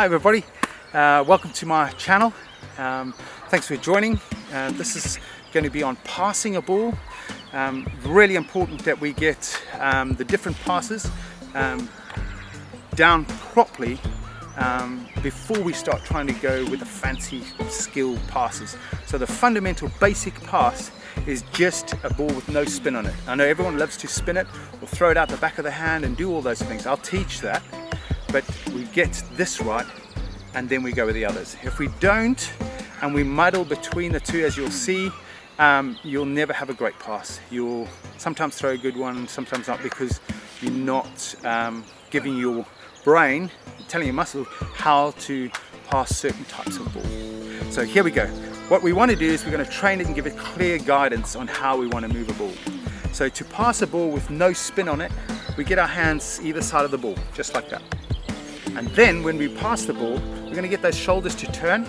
Hi everybody, uh, welcome to my channel. Um, thanks for joining. Uh, this is going to be on passing a ball. Um, really important that we get um, the different passes um, down properly um, before we start trying to go with the fancy skill passes. So the fundamental basic pass is just a ball with no spin on it. I know everyone loves to spin it or throw it out the back of the hand and do all those things. I'll teach that, but we get this right and then we go with the others. If we don't and we muddle between the two as you'll see, um, you'll never have a great pass. You'll sometimes throw a good one, sometimes not because you're not um, giving your brain, telling your muscle how to pass certain types of ball. So here we go. What we want to do is we're going to train it and give it clear guidance on how we want to move a ball. So to pass a ball with no spin on it, we get our hands either side of the ball, just like that. And then when we pass the ball, we're going to get those shoulders to turn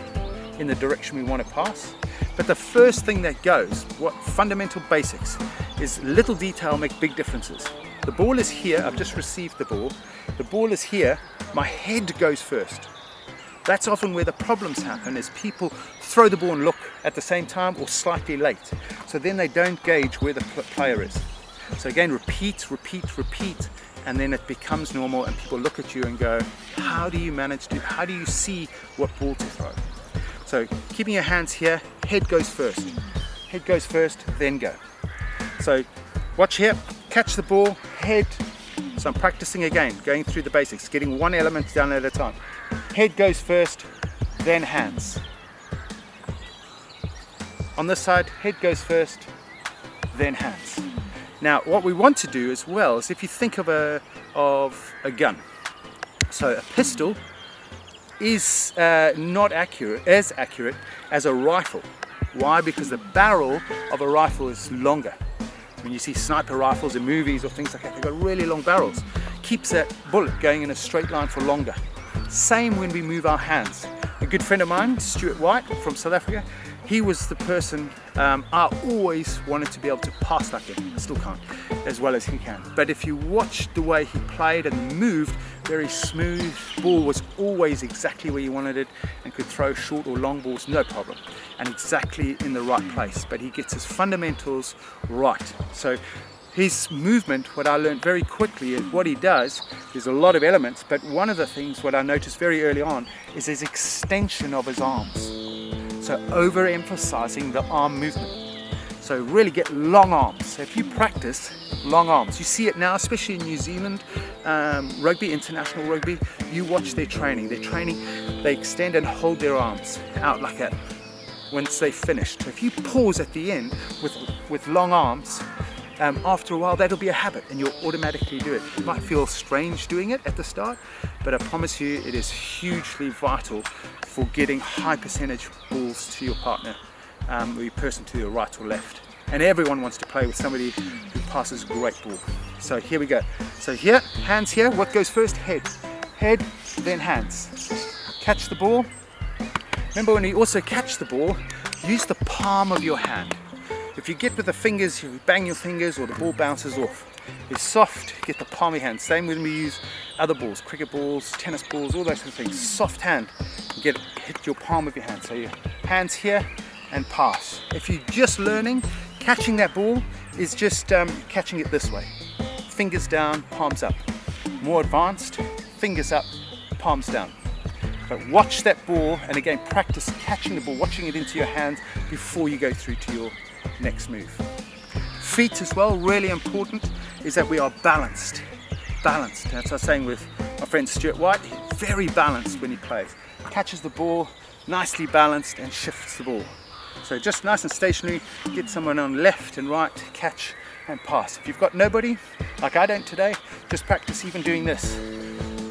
in the direction we want to pass. But the first thing that goes, what fundamental basics, is little detail make big differences. The ball is here, I've just received the ball. The ball is here, my head goes first. That's often where the problems happen is people throw the ball and look at the same time or slightly late. So then they don't gauge where the player is. So again, repeat, repeat, repeat, and then it becomes normal and people look at you and go, how do you manage to, how do you see what ball to throw? So keeping your hands here, head goes first. Head goes first, then go. So watch here, catch the ball, head. So I'm practicing again, going through the basics, getting one element down at a time. Head goes first, then hands. On this side, head goes first, then hands. Now, what we want to do as well is if you think of a, of a gun, so a pistol is uh, not accurate, as accurate as a rifle. Why? Because the barrel of a rifle is longer. When you see sniper rifles in movies or things like that, they've got really long barrels. Keeps that bullet going in a straight line for longer. Same when we move our hands. A good friend of mine, Stuart White from South Africa, he was the person um, I always wanted to be able to pass like him. I still can't, as well as he can. But if you watch the way he played and moved, very smooth, ball was always exactly where you wanted it and could throw short or long balls, no problem. And exactly in the right place. But he gets his fundamentals right. So his movement, what I learned very quickly is what he does, there's a lot of elements, but one of the things what I noticed very early on is his extension of his arms. So overemphasizing the arm movement. So really get long arms. So if you practice long arms, you see it now, especially in New Zealand, um, rugby, international rugby, you watch their training. Their training, they extend and hold their arms out like that once they've finished. So if you pause at the end with, with long arms, um, after a while that'll be a habit and you'll automatically do it. It might feel strange doing it at the start, but I promise you it is hugely vital for getting high percentage balls to your partner um, or your person to your right or left. And everyone wants to play with somebody who passes great ball. So here we go. So here, hands here, what goes first? Head. Head, then hands. Catch the ball. Remember when you also catch the ball, use the palm of your hand. If you get with the fingers, you bang your fingers or the ball bounces off. It's soft, get the palmy hand. Same when we use other balls, cricket balls, tennis balls, all those sort of things. Soft hand, get hit your palm of your hand. So your hands here and pass. If you're just learning, catching that ball is just um, catching it this way. Fingers down, palms up. More advanced, fingers up, palms down. But watch that ball and again practice catching the ball, watching it into your hands before you go through to your next move. Feet as well, really important, is that we are balanced. Balanced. That's I was saying with my friend Stuart White. He's very balanced when he plays. Catches the ball, nicely balanced and shifts the ball. So just nice and stationary, get someone on left and right, catch and pass. If you've got nobody, like I don't today, just practice even doing this.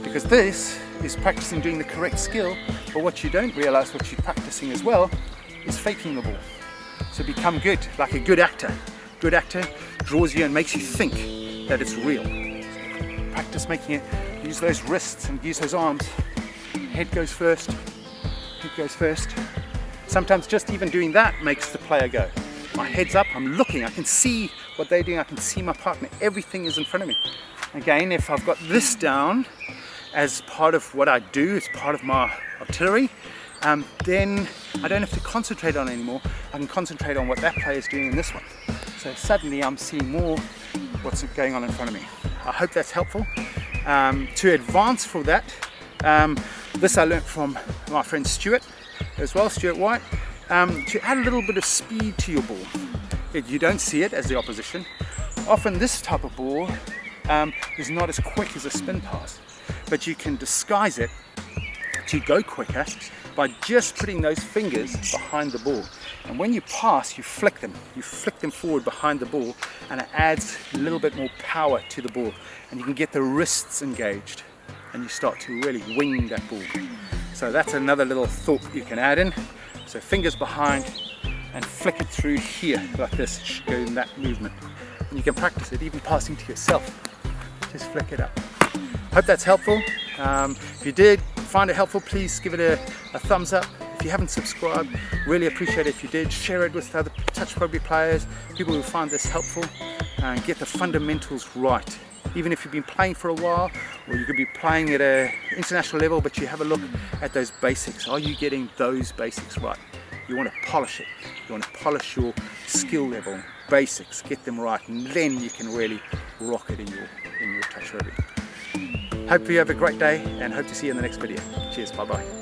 Because this is practicing doing the correct skill, but what you don't realize, what you're practicing as well, is faking the ball. So become good, like a good actor. Good actor draws you and makes you think that it's real. Practice making it, use those wrists and use those arms. Head goes first, head goes first. Sometimes just even doing that makes the player go. My head's up, I'm looking, I can see what they're doing, I can see my partner, everything is in front of me. Again, if I've got this down, as part of what I do, as part of my artillery, um, then I don't have to concentrate on anymore. I can concentrate on what that player is doing in this one. So suddenly I'm seeing more what's going on in front of me. I hope that's helpful. Um, to advance for that, um, this I learnt from my friend Stuart as well, Stuart White, um, to add a little bit of speed to your ball. If You don't see it as the opposition. Often this type of ball um, is not as quick as a spin pass, but you can disguise it to go quicker by just putting those fingers behind the ball. And when you pass, you flick them. You flick them forward behind the ball and it adds a little bit more power to the ball. And you can get the wrists engaged and you start to really wing that ball. So that's another little thought you can add in. So fingers behind and flick it through here like this. Should go in that movement. And you can practice it even passing to yourself. Just flick it up. Hope that's helpful. Um, if you did find it helpful, please give it a, a, thumbs up. If you haven't subscribed, really appreciate it if you did. Share it with other touch rugby players, people who find this helpful, and get the fundamentals right. Even if you've been playing for a while, or you could be playing at an international level, but you have a look at those basics. Are you getting those basics right? You want to polish it. You want to polish your skill level, basics, get them right, and then you can really rock it in your in your touch rugby. Hope you have a great day and hope to see you in the next video. Cheers, bye bye.